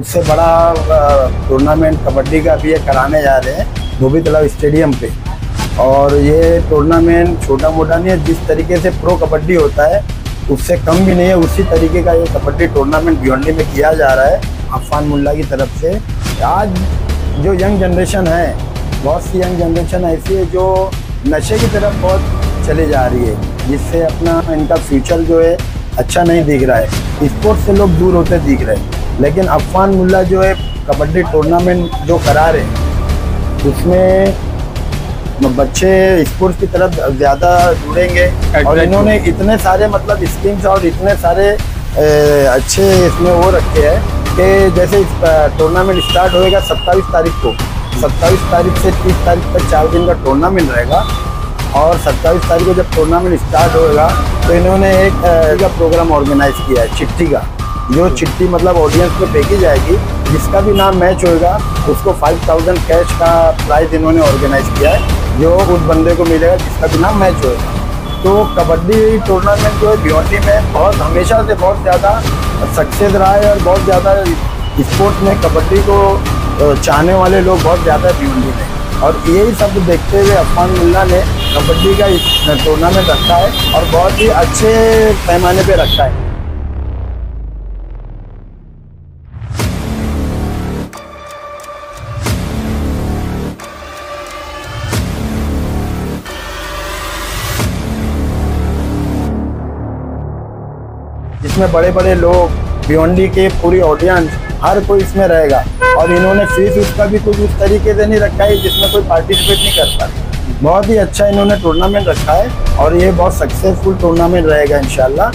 सबसे बड़ा टूर्नामेंट कबड्डी का भी ये कराने जा रहे हैं धोबी तालाब स्टेडियम पे। और ये टूर्नामेंट छोटा मोटा नहीं है, जिस तरीके से प्रो कबड्डी होता है, उससे कम भी नहीं है, उसी तरीके का ये कबड्डी टूर्नामेंट भिवंडी में किया जा रहा है, अफान मुल्ला की तरफ़ से। आज जो यंग जनरेशन है, बहुत सी यंग जनरेशन ऐसी है जो नशे की तरफ़ बहुत चली जा रही है, जिससे अपना इनका फ्यूचर जो है अच्छा नहीं दिख रहा है। स्पोर्ट्स से लोग दूर होते दिख रहे हैं। लेकिन अफान मुल्ला जो है कबड्डी टूर्नामेंट जो करा रहे हैं उसमें बच्चे स्पोर्ट्स की तरफ़ ज़्यादा जुड़ेंगे। और इन्होंने इतने सारे मतलब स्कीम्स और इतने सारे ए, अच्छे इसमें वो रखे हैं कि जैसे टूर्नामेंट स्टार्ट होएगा सत्ताईस तारीख को। सत्ताईस तारीख से तीस तारीख तक चार दिन का टूर्नामेंट रहेगा। और सत्ताईस तारीख को जब टूर्नामेंट स्टार्ट होएगा तो इन्होंने एक का प्रोग्राम ऑर्गेनाइज किया है चिट्ठी का। जो चिट्ठी मतलब ऑडियंस में फेंकी जाएगी, जिसका भी नाम मैच होएगा, उसको फाइव थाउज़ेंड कैश का प्राइज इन्होंने ऑर्गेनाइज किया है, जो उस बंदे को मिलेगा जिसका भी नाम मैच होएगा। तो कबड्डी टूर्नामेंट जो है भिवंडी में बहुत, हमेशा से बहुत ज़्यादा सक्सेस रहा है और बहुत ज़्यादा स्पोर्ट्स में कबड्डी को चाहने वाले लोग बहुत ज़्यादा भिवंडी में। और यही सब देखते हुए अफान मुल्ला ने कबड्डी का टूर्नामेंट रखा है और बहुत ही अच्छे पैमाने पे रखा है। जिसमें बड़े बड़े लोग भिवंडी के पूरी ऑडियंस हर कोई इसमें रहेगा। और इन्होंने फ़ीस उसका भी कुछ उस तरीके से नहीं रखा है जिसमें कोई पार्टिसिपेट नहीं करता। बहुत ही अच्छा इन्होंने टूर्नामेंट रखा है और ये बहुत सक्सेसफुल टूर्नामेंट रहेगा इनशाला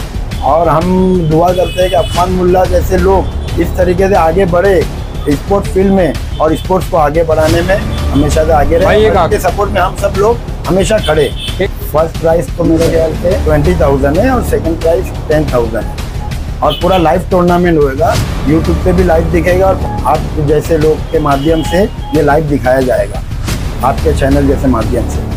और हम दुआ करते हैं कि अफमान मुल्ला जैसे लोग इस तरीके से आगे बढ़े स्पोर्ट्स फ़ील्ड में और स्पोर्ट्स को आगे बढ़ाने में। हमेशा से आगे रहे सपोर्ट में हम सब लोग हमेशा खड़े। फ़र्स्ट प्राइस तो मेरे ख्याल से ट्वेंटी थाउज़ेंड है और सेकंड प्राइस टेन थाउज़ेंड है। और पूरा लाइव टूर्नामेंट होएगा यूट्यूब पे भी लाइव दिखेगा और आप जैसे लोग के माध्यम से ये लाइव दिखाया जाएगा, आपके चैनल जैसे माध्यम से।